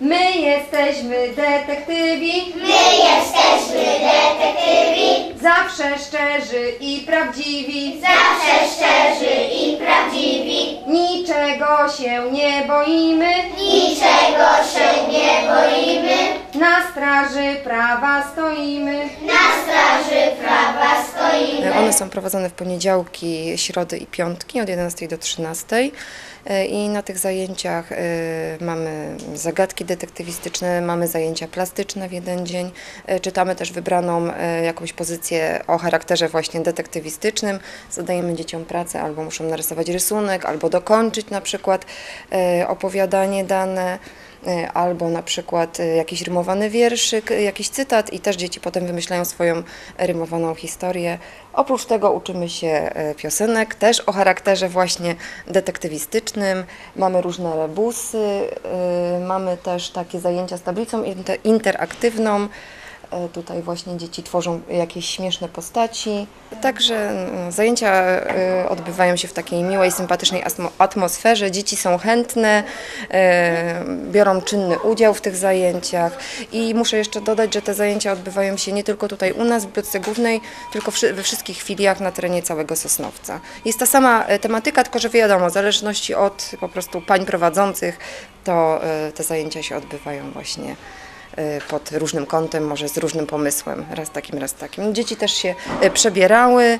My jesteśmy detektywi, My jesteśmy detektywi, zawsze szczerzy i prawdziwi. zawsze szczerzy i prawdziwi. Niczego się nie boimy, Niczego się nie boimy, na straży prawa stoimy. One są prowadzone w poniedziałki, środy i piątki od 11 do 13. E, I na tych zajęciach e, mamy zagadki detektywistyczne, mamy zajęcia plastyczne w jeden dzień. E, Czytamy też wybraną jakąś pozycję o charakterze właśnie detektywistycznym. Zadajemy dzieciom pracę, albo muszą narysować rysunek, albo dokończyć na przykład opowiadanie dane. E, Albo na przykład e, jakiś rymowany wierszyk, e, jakiś cytat, i też dzieci potem wymyślają swoją rymowaną historię. Oprócz tego uczymy się piosenek, też o charakterze właśnie detektywistycznym. Mamy różne rebusy, mamy też takie zajęcia z tablicą inter- interaktywną. E, Tutaj właśnie dzieci tworzą jakieś śmieszne postaci. Także mm, zajęcia e, odbywają się w takiej miłej, sympatycznej atmosferze. Dzieci są chętne, e, biorą czynny udział w tych zajęciach. I muszę jeszcze dodać, że te zajęcia odbywają się nie tylko tutaj u nas w Bibliotece Głównej, tylko we wszystkich filiach na terenie całego Sosnowca. Jest ta sama tematyka, tylko że wiadomo, w zależności od po prostu pań prowadzących, to te zajęcia się odbywają właśnie pod różnym kątem, może z różnym pomysłem, raz takim, raz takim. Dzieci też się y, przebierały,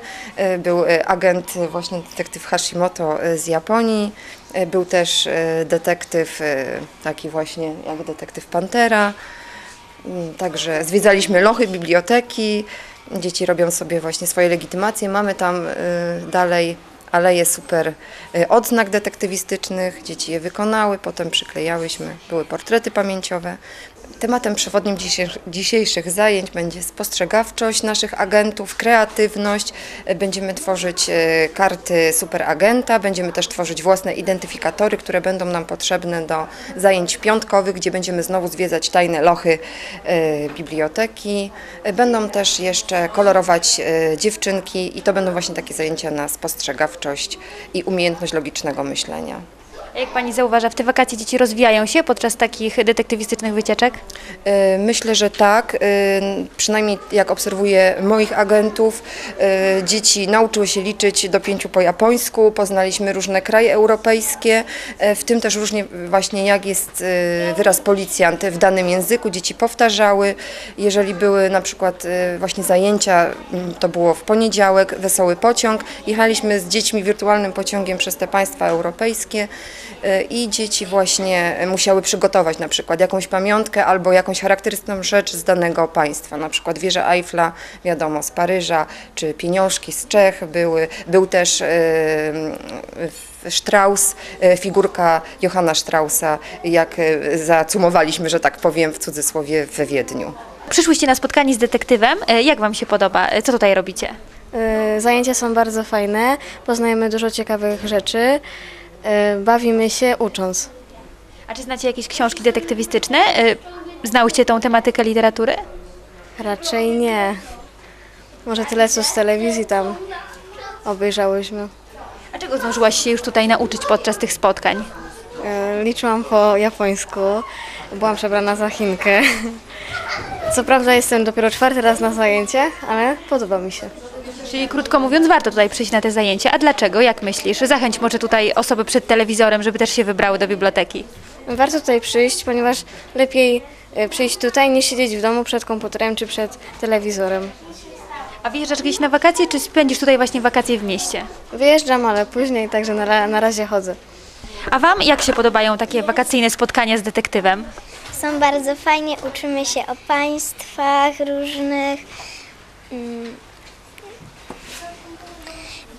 y, był agent, właśnie detektyw Hashimoto z Japonii, był też detektyw taki właśnie jak detektyw Pantera, Mm, Także zwiedzaliśmy lochy, biblioteki, dzieci robią sobie właśnie swoje legitymacje. Mamy tam dalej aleje super y, odznak detektywistycznych, dzieci je wykonały, potem przyklejałyśmy, były portrety pamięciowe. Tematem przewodnim dzisiejszych, zajęć będzie spostrzegawczość naszych agentów, kreatywność. Y, Będziemy tworzyć y, karty superagenta, będziemy też tworzyć własne identyfikatory, które będą nam potrzebne do zajęć piątkowych, gdzie będziemy znowu zwiedzać tajne lochy biblioteki. Będą też jeszcze kolorować dziewczynki i to będą właśnie takie zajęcia na spostrzegawczość i umiejętność logicznego myślenia. Jak pani zauważa, w te wakacje dzieci rozwijają się podczas takich detektywistycznych wycieczek? Y, Myślę, że tak. Y, Przynajmniej jak obserwuję moich agentów, y, dzieci nauczyły się liczyć do pięciu po japońsku, poznaliśmy różne kraje europejskie, w tym też różnie właśnie jak jest wyraz policjant w danym języku. Dzieci powtarzały. Jeżeli były na przykład właśnie zajęcia, to było w poniedziałek, wesoły pociąg. Jechaliśmy z dziećmi wirtualnym pociągiem przez te państwa europejskie i dzieci właśnie musiały przygotować na przykład jakąś pamiątkę albo jakąś charakterystyczną rzecz z danego państwa, na przykład wieża Eiffla, wiadomo, z Paryża, czy pieniążki z Czech były. Był też y, Strauss, y, figurka Johanna Straussa, jak zacumowaliśmy, że tak powiem, w cudzysłowie we Wiedniu. Przyszłyście na spotkanie z detektywem. E, Jak wam się podoba? E, Co tutaj robicie? Zajęcia są bardzo fajne, poznajemy dużo ciekawych rzeczy, bawimy się ucząc. A czy znacie jakieś książki detektywistyczne? E, Znałyście tą tematykę literatury? Raczej nie. Może tyle co z telewizji tam obejrzałyśmy. A czego zdążyłaś się już tutaj nauczyć podczas tych spotkań? Y, Liczyłam po japońsku, byłam przebrana za Chinkę. Co prawda jestem dopiero czwarty raz na zajęciach, ale podoba mi się. Czyli krótko mówiąc, warto tutaj przyjść na te zajęcia. A dlaczego? Jak myślisz? Zachęć może tutaj osoby przed telewizorem, żeby też się wybrały do biblioteki. Warto tutaj przyjść, ponieważ lepiej y, przyjść tutaj niż siedzieć w domu przed komputerem czy przed telewizorem. A wyjeżdżasz gdzieś na wakacje, czy spędzisz tutaj właśnie wakacje w mieście? Wyjeżdżam, ale później, także na, ra- na razie chodzę. A wam jak się podobają takie wakacyjne spotkania z detektywem? Są bardzo fajnie, uczymy się o państwach różnych. Mm.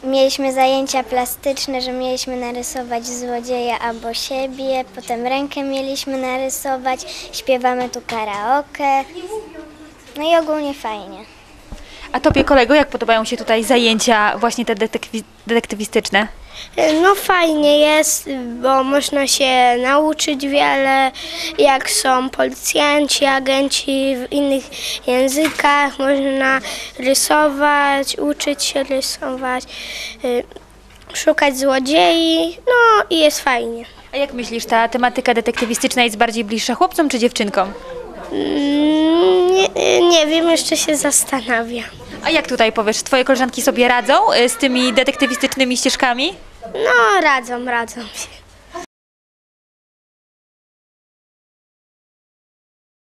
Mieliśmy zajęcia plastyczne, że mieliśmy narysować złodzieja albo siebie, potem rękę mieliśmy narysować, śpiewamy tu karaoke. No i ogólnie fajnie. A tobie kolego, jak podobają się tutaj zajęcia właśnie te detektywistyczne? No fajnie jest, bo można się nauczyć wiele, jak są policjanci, agenci w innych językach, można rysować, uczyć się rysować, y, szukać złodziei, no i jest fajnie. A jak myślisz, ta tematyka detektywistyczna jest bardziej bliższa chłopcom czy dziewczynkom? Mm, Nie, nie wiem, jeszcze się zastanawiam. A jak tutaj powiesz, twoje koleżanki sobie radzą y, z tymi detektywistycznymi ścieżkami? No, radzą, radzą się.